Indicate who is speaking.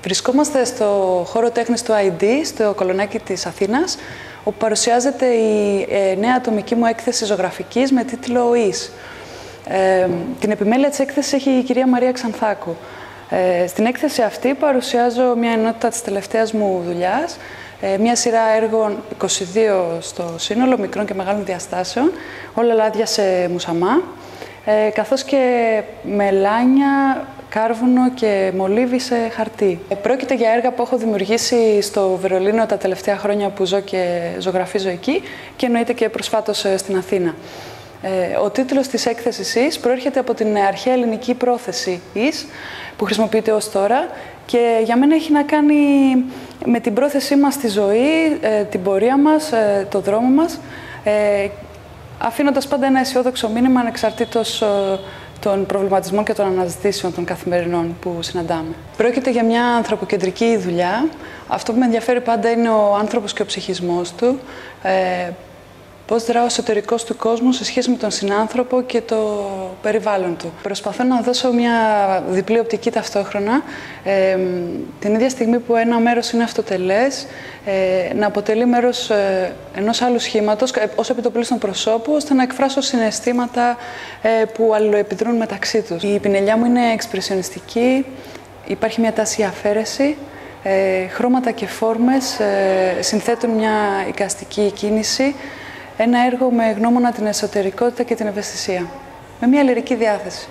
Speaker 1: Βρισκόμαστε στο χώρο τέχνης του ID, στο κολονάκι της Αθήνας, όπου παρουσιάζεται η ε, νέα ατομική μου έκθεση ζωγραφικής με τίτλο «Ις». Ε, την επιμέλεια της έκθεσης έχει η κυρία Μαρία Ξανθάκου. Ε, στην έκθεση αυτή παρουσιάζω μια ενότητα της τελευταίας μου δουλειάς, ε, μια σειρά έργων 22 στο σύνολο, μικρών και μεγάλων διαστάσεων, όλα λάδια σε μουσαμά, ε, καθώς και μελάνια, κάρβουνο και μολύβι σε χαρτί. Ε, πρόκειται για έργα που έχω δημιουργήσει στο Βερολίνο τα τελευταία χρόνια που ζω και ζωγραφίζω εκεί και εννοείται και προσφάτως ε, στην Αθήνα. Ε, ο τίτλος της έκθεσης «Ις» προέρχεται από την αρχαία ελληνική πρόθεση «Ις» που χρησιμοποιείται ως τώρα και για μένα έχει να κάνει με την πρόθεσή μας στη ζωή, την πορεία μας, το δρόμο μας αφήνοντας πάντα ένα αισιόδοξο μήνυμα ανεξαρτήτως των προβληματισμών και των αναζητήσεων των καθημερινών που συναντάμε. Πρόκειται για μια ανθρωποκεντρική δουλειά. Αυτό που με ενδιαφέρει πάντα είναι ο άνθρωπος και ο ψυχισμός του. Ε, Πώς δρά ο εσωτερικός του κόσμου σε σχέση με τον συνάνθρωπο και το περιβάλλον του. Προσπαθώ να δώσω μια διπλή οπτική ταυτόχρονα. Ε, την ίδια στιγμή που ένα μέρος είναι αυτοτελές, ε, να αποτελεί μέρος ε, ενός άλλου σχήματος, ε, ως επιτοπλίστων προσώπου, ώστε να εκφράσω συναισθήματα ε, που αλληλοεπιδρούν μεταξύ τους. Η πινελιά μου είναι εξπρεσιονιστική, υπάρχει μια τάση αφαίρεση. Ε, χρώματα και φόρμες ε, συνθέτουν μια εικαστική κίνηση ένα έργο με γνώμονα την εσωτερικότητα και την ευαισθησία. Με μια λυρική διάθεση.